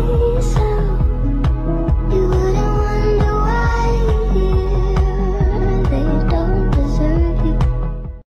你